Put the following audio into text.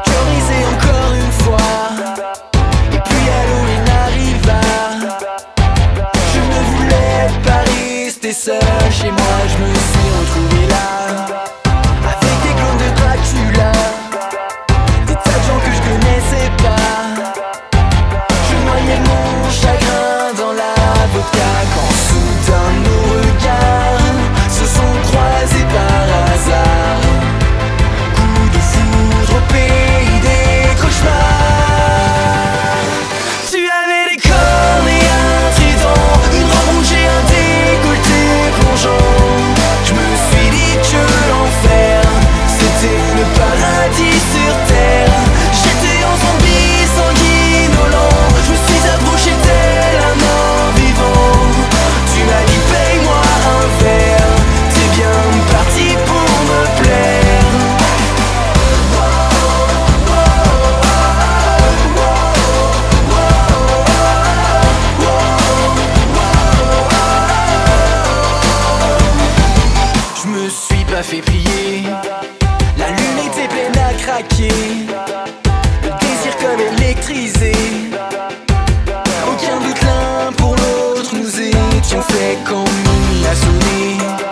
autorisé encore une fois. Et puis Halloween arriva Je ne voulais pas rester seul chez moi, je me suis bloqué Désir comme électrisé. Aucun doute l'un pour l'autre Nous étions faits quand on l'a sonné.